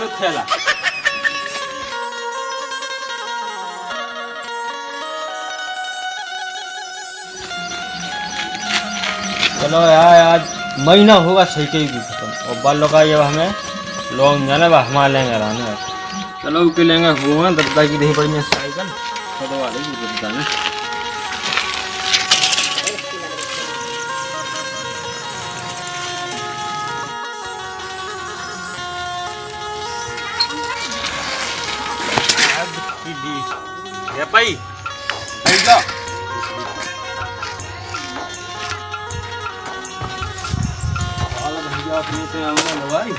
उठा लो चलो यार, आज महीना होगा सही के भी खत्म। और बाल लोग ये हमें। लॉन्ग जाने बा हमारे लेंगे रहने। चलो के लेंगे हुआ दद्दा की दही बढ़िया साइकिल। फ़ोटो की ये भाई। अपने से लगाई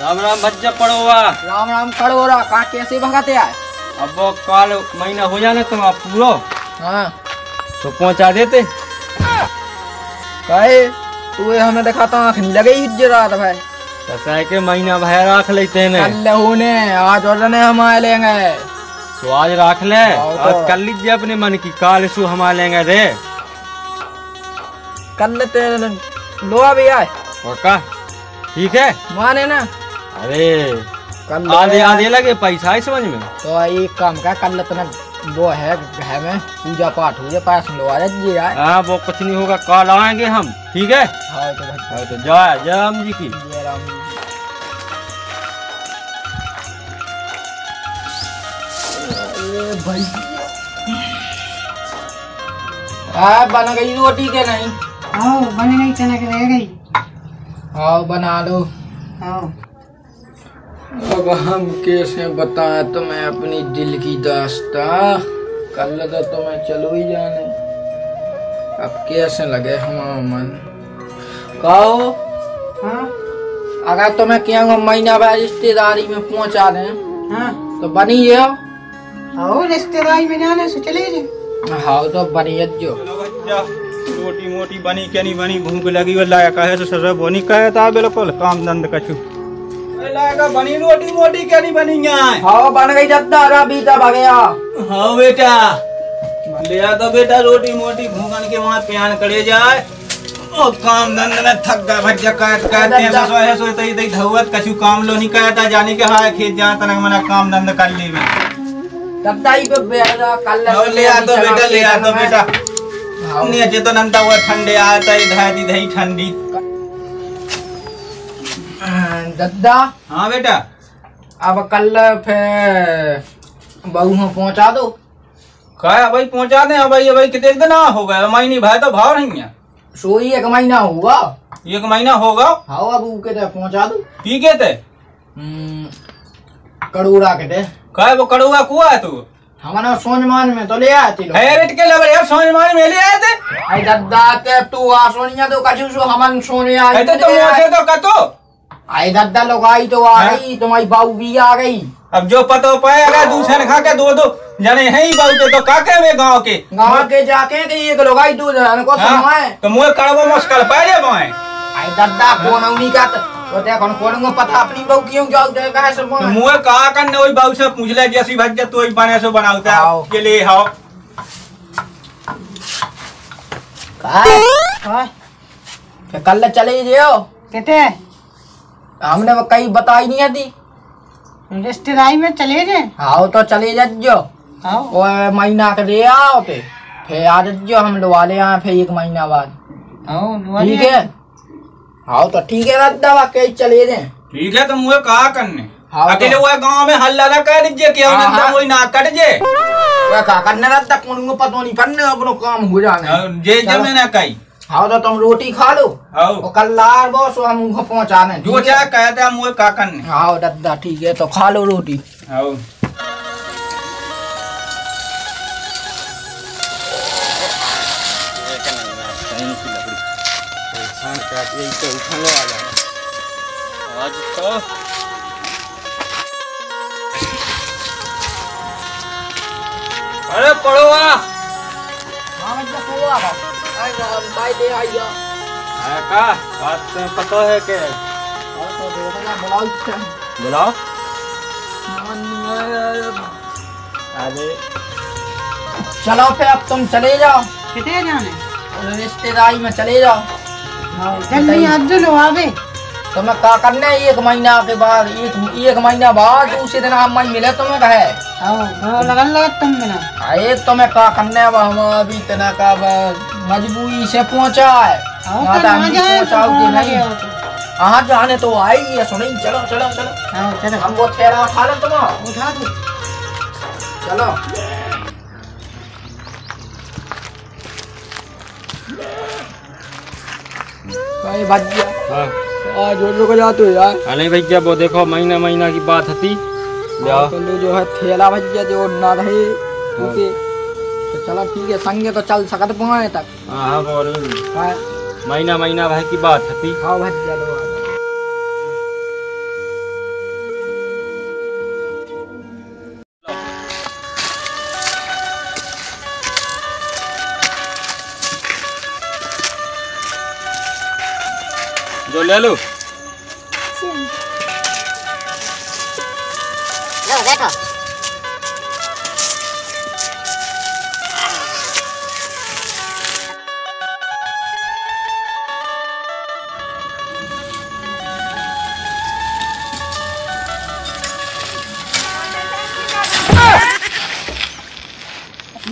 राम राम भज्जा पड़ोवा राम राम खड़ोरा कहा कैसे भगाते आए? अब वो काल महीना हो जाने तुम आप पूरो। हाँ। तो पहुँचा देते। कहे तू ये हमें दिखाता आँख नहीं लगे ही रात भाई। कसाय के महीना भाई रख लेते हैं। कल होने आज और ने हम आए लेंगे। तो आज रख ले तो। आज कर लीजिए अपने मन की काल सु हम आ लेंगे रे। कल लेते लोहा भी आए। पक्का? ठीक है? माने ना। अरे आधे आधे लगे पैसा है समझ में। तो एक काम का कर लेते इतना वो है घर में पूजा पाठ हो जाए पास में लोहा जी आए हाँ वो कुछ नहीं होगा कल आएँगे हम ठीक है? हाँ तो भाई। हाँ, तो जय जय राम जी की। जय राम जी। भाई। आ बन गई रोटी के नहीं। आओ बन गई कनक रह गई। आओ बना लो आओ। अब हम कैसे बताएँ तुम्हें अपनी दिल की दास्ता? कल तो तुम्हें चलो ही जाने। अब कैसे लगे हमारा मन? कहो। हाँ। अगर तुम्हें क्या महीना बाद रिश्तेदारी में पहुँचा दें। हाँ। तो बनी जाओ आओ रिश्तेदारी में जाने से चले जाए हाँ तो बनी जो। रोटी मोटी बनी क्या नहीं बनी? भूख लगी वो लाया कहे तो सर बोनी कहे था बिल्कुल। काम दंद कछु। बनी रोटी मोटी क्या नहीं बनी यहाँ हाँ बन गई जब दादा बीता भगया हाँ बेटा ले तो बेटा रोटी मोटी भूखन के वहाँ प्यान करे जाए ओ काम धंध में थक भज्जा हैं है ही धवत कछु काम लो नहीं कहता जाने के हाय खेत जा तनक मना काम धंध कर ले में दद्दाई पे बेड़ा कल ले आ तो बेटा ले आ तो बेटा हाँ। नीचे तो नंता हुआ ठंडे आता है धाई दही ठंडी दद्दा हाँ बेटा। अब कल फिर बहू में पहुँचा दो। कहा भाई पहुँचा दे भाई भाई कितने दिन हो गए महीने भाई तो भाव नहीं है। सोई एक महीना हुआ। एक महीना होगा? हाँ अब के ते पहुँचा दो। पी के थे हम्म, कड़ूरा के ते कहे वो कड़ुआ कुआ है तू? हमारा सोनमान में तो ले आए थे लोग। है रेट के लगे यार समझ में में ले आए थे? आई दद्दा ते तू आ सोनिया तो कछु सो हमन सोने आ है तो मोसे तो कतो। आई दद्दा लोग आई तो आ हाँ? गई तुम्हारी बाऊ भी आ गई। अब जो पतो पाए अगर दूसरे ने खा के दो दो जने है ही बहुत तो काके वे गाँव के। गाँव के जाके कि एक लोग आई दूध को हाँ? समाए। तो मुझे कड़वा मुश्किल पाए जे बोए आई दद्दा कौन उन्हीं का? तो ते कौन कौन को पता अपनी बहू क्यों जाओ ते कहे सब तो मुझे कहा करने वही बाबू से पूछ ले जैसी भज्जा तो ही बने से आओ। है। के लिए हाओ हाँ फिर कल चले जाओ कहते हमने वो कहीं बताई नहीं थी रिश्तेदारी में चले जाए? हाँ तो चले जाओ आओ। महीना के दे आओ पे। फिर आ जाओ हम लोग ले आए फिर एक महीना बाद। ठीक है? हाँ तो ठीक है रद्दा वाकई चले जाए। ठीक है तो मुझे कहा करने? हाँ तो- अकेले वो गाँव में हल्ला ना कर दीजिए कि हाँ, हाँ। वही ना कर जे वो का करने रद्दा कौन को पता नहीं करने अपनो काम हो जाने जे जमे ना कही। हाँ तो तुम रोटी खा लो। आओ और कल लार हम उनको पहुँचाने। जो चाहे कहते हैं मुझे कहा करने। हाँ रद्दा ठीक है तो खा लो रोटी। आओ आज तो अरे पढ़ो आ। हाँ मतलब हुआ आई बाई दे आई है का? बात से पता है के और तो बुलाओ बुलाओ। अरे। चलो फिर अब तुम चले जाओ। कितने जाने? रिश्तेदारी में चले जाओ। हाँ, जल्दी आज जो लो आवे तो मैं क्या करना है? एक महीना के बाद एक एक महीना बाद उसी दिन आप मैं मिले तुम्हें कहे आओ आओ लगन लगा तुम बिना आ, एक तो मैं क्या करना है? हम अभी तना का मजबूरी से पहुँचा है। तो तो तो हो तो। हाँ जाने तो आई है? सुनी चलो चलो चलो। चलो। हम वो थैला उठा ले तुम उठा दो। चलो। भाई भैया हाँ। आज हो यार। अरे भैया वो देखो महीना महीना की बात थी। तो जो है थैला भैया जो ना रहे ओके। तो चलो ठीक है संगे तो चल सकते पाए तक। हाँ हाँ बोल। हाँ। महीना महीना भाई की बात थी। हाँ भैया लो। जो ले लो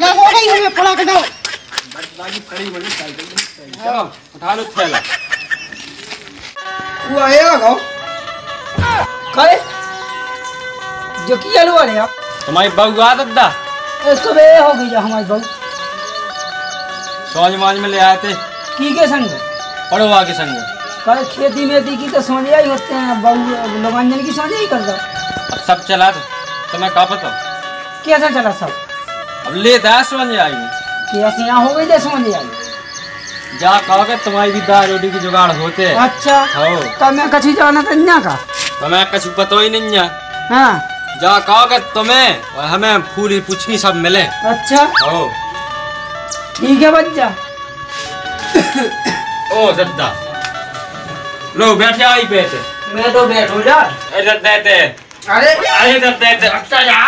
ना हो गई हमें पड़ा के दो चलो उठा लो थैला। तू करे जो किया लो वाले आप। तुम्हारी बहू आ दद्दा सुबह हो गई जो हमारी बहू। माज में ले आए थे। की के संग? पड़वा के संग। कल खेती मेथी की तो समझिया ही होते हैं बहू लोगांजन की समझिया ही कर दो अब सब चला दो तुम्हें का पता कैसा चला सब? अब ले था समझ आई। कैसे यहाँ हो गई जैसे समझ आई। जा कहोगे तुम्हारी भी दाल रोटी की जुगाड़ होते अच्छा हो। तब मैं कछी जाना था यहाँ का? तुम्हें कुछ पता ही नहीं है। हाँ। जा कहोगे तुम्हें और हमें फूली पुछनी सब मिले। अच्छा। हो। ठीक है बच्चा। ओ दद्दा लो बैठ जाओ ही पे मैं तो बैठो जा। दद्दा थे अरे। अरे थे अच्छा जा।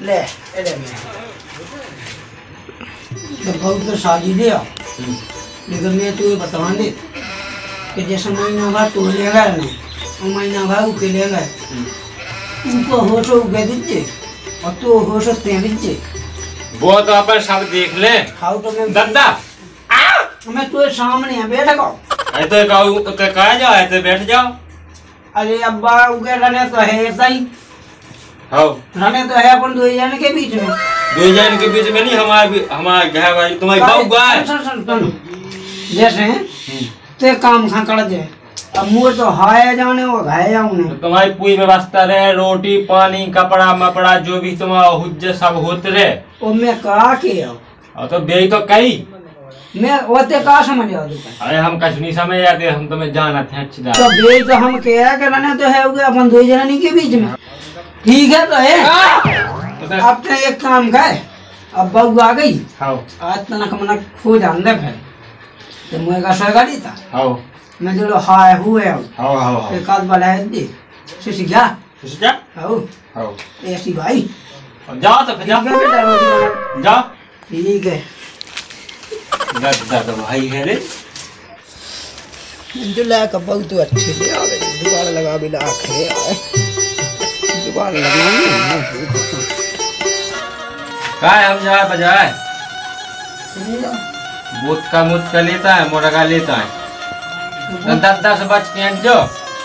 ले ले मैं तो बहुत तो शादी दे लेकिन मैं तुझे बता दे कि जैसे महीना बाद तू लेगा ना वो महीना बाद उके लेगा? उनको होश उगे दीजिए और तू होश ते दीजिए वो तो अपन सब देख ले। खाओ तो मैं दद्दा मैं तुझे सामने है बैठ गो ऐसे कहूँ तो कहा जाओ ऐसे बैठ जाओ। अरे अब्बा उगे रहने तो है ऐसा ही। हो। रहने तो है अपन दो जन के बीच में। दो जन के बीच में नहीं हमारे भी हमारे घर वाली तुम्हारी बहू गाय सुन सुन सुन जैसे ते काम खा कर दे। अब मुझे तो हाय जाने वो घाय जाऊँ तो तुम्हारी पूरी व्यवस्था रहे रोटी पानी कपड़ा मपड़ा जो भी तुम्हारा हुज्जे सब होते रहे। और मैं कहा के और तो बेई तो कही। मैं ओते का समझ आओ अरे हम कुछ नहीं समझ आते हम तुम्हें अच्छी तो तरह। बे तो हम कह के रहने तो है अपन दो जनी के बीच में। ठीक है तो है। तो अब तो एक काम कर अब बहू आ गई। आज तनक मना खो जान फिर तो मुझे का सो गाड़ी था। मैं जो हाय हुए हो। एक आध वाला है दे सुशी जा खुश जा आओ हाओ ऐसी भाई। जाओ तो फिर है बना। जाओ ठीक है। दद्दा तो भाई है रे जो लाया का बहुत तो अच्छे ले आ गए जुगाड़ लगा भी लाख है जुगाड़ लगा काय हम जाए बजाए। बूथ का मुत का लेता है मोटा का लेता है। तो दद्दा से बच के हट जाओ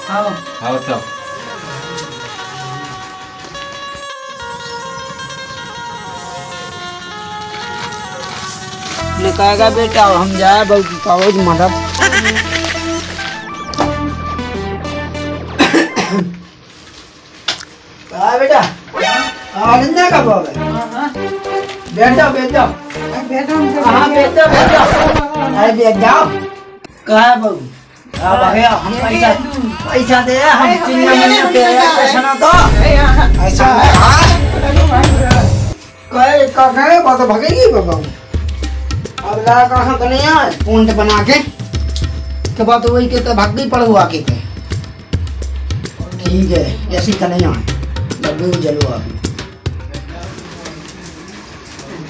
हाँ। तो। ने कहेगा बेटा हम जाए बहुत मदद कहा बेटा। आनंदा का बैठ जाओ बैठ जाओ, बैठो हम हाँ बैठ जाओ बैठ जाओ। अरे बैठ जाओ। कहा है बहू अब आगे हम पैसा पैसा दे हम चिन्ह महीना पे पैसा ना तो ऐसा कहे कहे, बात तो भगेगी बाबा। अब ला कहाँ बने यार पूंड बना के। के बात वही के तो भाग गई पड़ुआ के के ठीक है ऐसी का नहीं जलो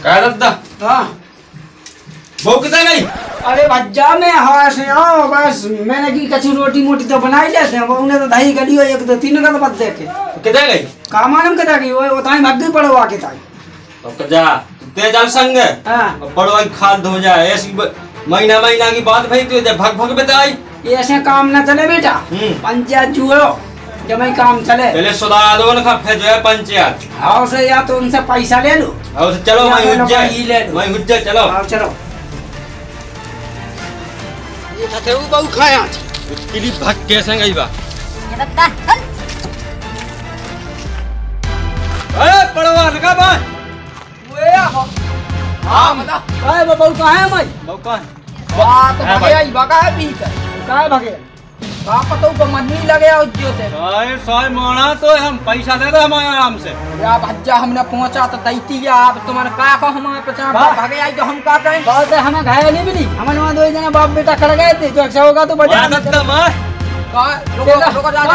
काय हाँ बहू कितना गई अरे भज्जा में हवा से आओ बस मैंने की कछु रोटी मोटी तो बनाई लेते हैं वो उन्हें तो दही गली हो एक दो तीन का तो बद देखे। कितना गई? का मालूम के ताकि वो ताई भग गई पड़ो आके ताई। अब जा ते जान संग हाँ। आई खाद हो जाए ऐसी महीना महीना की बात भाई तो भग भग बताई। ऐसे काम न चले बेटा। हम्म। पंचायत जुड़ो जब ही काम चले पहले सुधार दो ना फिर जो है पंचायत आओ से या तो उनसे पैसा ले लो और से चलो तो ले लो। वहीं उज्जै चलो आओ चलो ये खाते वो बहु खाया किली भग कैसे गई बा ये बता अरे पड़वा लगा बा वे आओ हाँ बता अरे बहु कहाँ है मैं बहू कौन हाँ तो है भगे। आई भगा है पीछे कहाँ भगे का पता को मन नहीं लगे उज्जो से। सारे सारे माना तो हम पैसा दे दे हमारे आराम से। भज्जा हमने पहुँचा तो दैती या आप तुम्हारे का को हमारे पचास भागे आई तो हम का कहें बात है? हमें घायल नहीं मिली। हमारे वहाँ दो जना बाप बेटा खड़ गए थे जो अच्छा होगा तो बजा दत्ता मार रुको रुको जा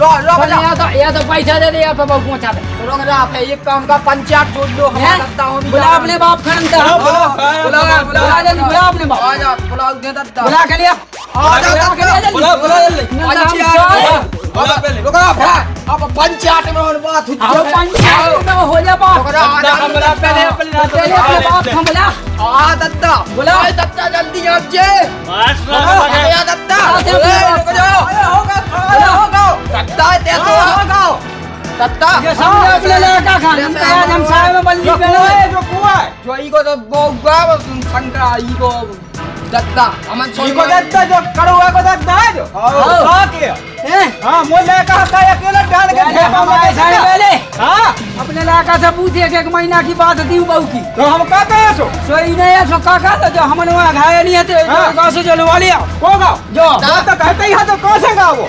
लो लो बजा या तो या तो पैसा दे दे या तो बाप पहुँचा दे रुक जा पे एक काम का पंचायत छोड़ लो हम दत्ता हम बुला अपने बाप खड़ंता बुला, बुला, बुला बुला, जल्दी बुला अपने बाप आ जा बुला दे दत्ता बुला के लिया आ जा बुला के लिया बुला, बुला जल्दी। पंचायत बुला पहले। रुको अब पंचायत में और बात हुई अब पंचायत में हो जा बात का बुला पहले अपने पहले अपने बुला बाप ले। बुला आ दत्ता बुला दत्ता जल्दी आ जो कुआ जो ई को तो बोगा बस शंकरा ई को दत्ता हमन सोई को दत्ता जो कड़वा को दत्ता है जो खा के हाँ मोले कहा का अकेला डाल के ठेपा मारे सारे पहले हाँ अपने लाका से पूछे एक एक महीना की बात दी बहू की तो हम का कहे सो सोई नहीं है सो काका तो जो हमने वहाँ घायल नहीं है तो। गाँव से जो लुवा लिया को गाओ जो तो कहते ही है तो कौन से गाओ वो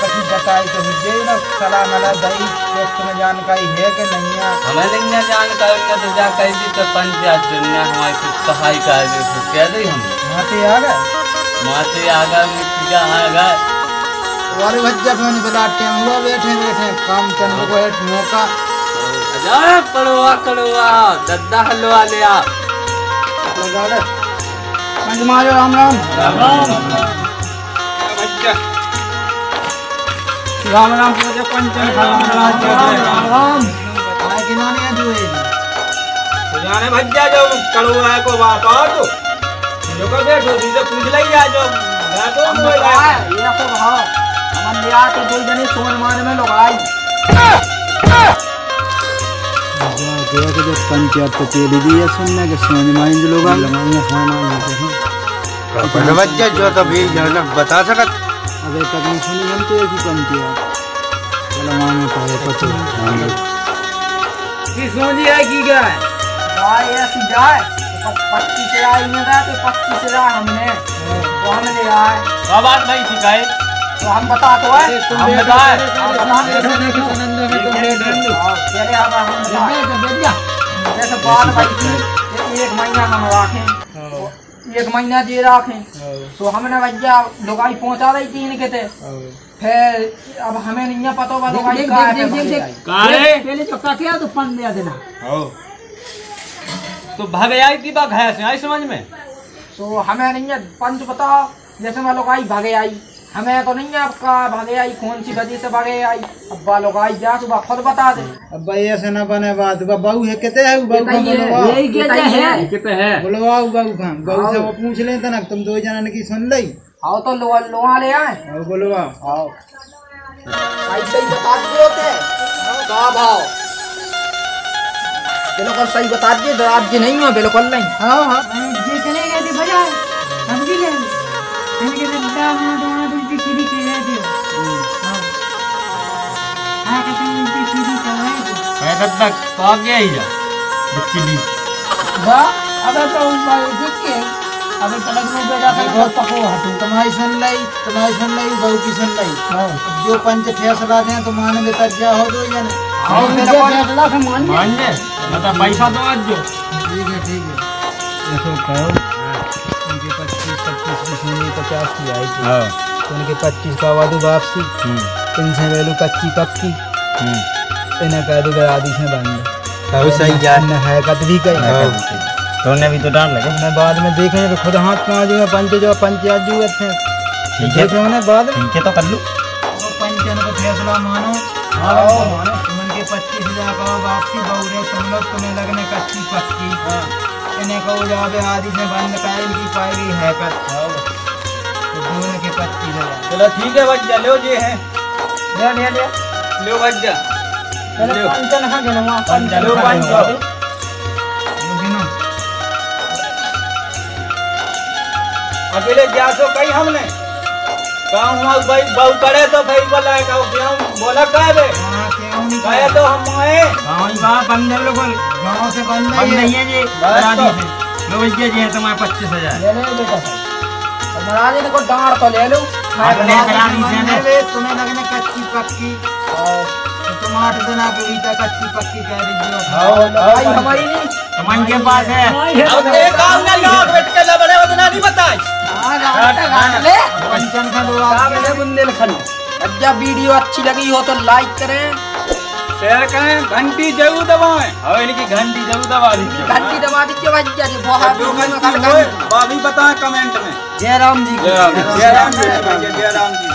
कभी बताई तो मुझे ना सलाह मला दई तो तुम्हें जानकारी है कि नहीं है? हमें नहीं ना जानकारी ने तो जा कह दी तो पंचायत ने हमारे कुछ कहाई कहा दे तो क्या दे हमने। माते आ गए? माते आगा मिट्टिया आगा और बच्चा फ़ोन बता टाइम हुआ बैठे बैठे काम करने को है मौका। अरे कड़वा कड़वा दद्दा हलवा ले आ। लगा ले पंच मारो राम राम। राम राम। पूजे पंचन राम राम राम राम आए कि ना नहीं जुए जाने भज्जा जो कड़ुआ को वापा तो जो को बैठो सीधे पूछ लई जा जो मैं तो बोल लोग ये सब हाँ हम लिया के दो जने सोन मान में लोग आई देखा कि पंचायत तो भी है सुनने के समझ में आएँगे लोग खाना बच्चा जो तो भी जो बता सकत अबे तक नहीं सुनी बनती है कि पंचायत चलो माने पहले पता की सोनी है की क्या? है भाई ऐसी जाए तो पच्चीस हज़ार में था तो पच्चीस हज़ार हमने। तो हम ले आए। क्या बात नहीं थी काहे तो हम बता तो है। हम बताए। पहले हम हम बताए। जैसे बात भाई थी ये एक महीना हम रखें। एक महीना दे रखें। तो हमने भैया लुगाई पहुँचा रही थी इनके थे फिर अब हमें नहीं पता होगा लुगाई का है काहे पहले जो किया तो पन दिया देना। तो भाग आई की बात है आई समझ में? तो हमें नहीं है पंच पता जैसे मैं लुगाई भागे आई हमें तो नहीं है आपका। भागे आई कौन सी वजह से भागे आई? अब बा लुगाई जा सुबह खुद बता दे। अब भाई ऐसे ना बने बात। बहू है कितने है? बहू का बोलवा। है? बोलवा बहू का। बहू से वो पूछ लेते ना तुम दो जना की सुन ली। आओ तो लोहा लोहा ले आए। और बोलवा। आओ। सही सही बता दिए होते। का भाव बिल्कुल सही बता दिए डराब जी नहीं है बिल्कुल नहीं। हाँ हाँ। है तक तो आ गया ही। जा बिल्कुल वाह अबे तो भाई देखिए अबे तलक में बेटा देखो, कर पको हटू तुम्हारी सुन लाई तुम्हारी सुन लाई बहू की सुन लाई हाँ जो पंच फैसला दें तो मान में तर्जा हो दो या नहीं और मेरे फैसला से मान ले मान ले। मतलब पैसा तो आज जो ठीक है ठीक है। ऐसे कहो। उनके पच्चीस पच्चीस की सोनी पचास की आई थी। हाँ। तो उनके पच्चीस का वादू वापसी। इनसे वेलू कच्ची पक्की। इन्हें कह दो आदि से बंद अब सही यार इन्हें हैकत भी कही तोने भी तो डांट लगे। उन्हें बाद में देखेंगे तो खुद हाथ में आ जाऊँगा पंच जो पंच पंचायत जो थे ठीक है। उन्हें बाद ठीक है तो कर लूँ। तो पंचन फैसला मानो। हाँ मानो के पच्चीस हज़ार का वापसी बहुरे तुम लोग तुम्हें लगने कच्ची पक्की। इन्हें कहो जावे आदि से बंद कर इनकी पाएगी हैकत तो दोनों के पच्चीस हज़ार। चलो ठीक है बच्चा लो जे है। ले ले ले लो बच्चा चलो पंचन खा के पंचन लो खा पंच के। गिनो अकेले जा तो कही हमने काम हुआ भाई बहु करे तो भाई बोला है कहू क्यों बोला कह बे हाँ क्यों नहीं तो हम आए गाँव बात बंद है लोग गाँव से बंद नहीं नहीं है है जी तो। से लो भैया जी है तुम्हारे पच्चीस हज़ार ले ले बेटा और महाराज इनको डांट तो ले लो अपने करानी से मानने तुम्हें लगने कच्ची पक्की तो कच्ची पक्की कह दीजिए भाई हमारी नहीं के पास है। अब एक काम नहीं हो। बैठ के लबड़े नहीं बताई हाँ पंचन का बुंदेलखंड। अज्जा वीडियो अच्छी लगी हो तो लाइक करें। शेयर करें घंटी ज़रूर दबाएँ। और इनकी घंटी ज़रूर दबा दीजिए। घंटी दबा दीजिए भैया जी बहुत जो घंटी हो वो भी बताएँ कमेंट में। जय राम जी। जय राम जी। जय राम जी।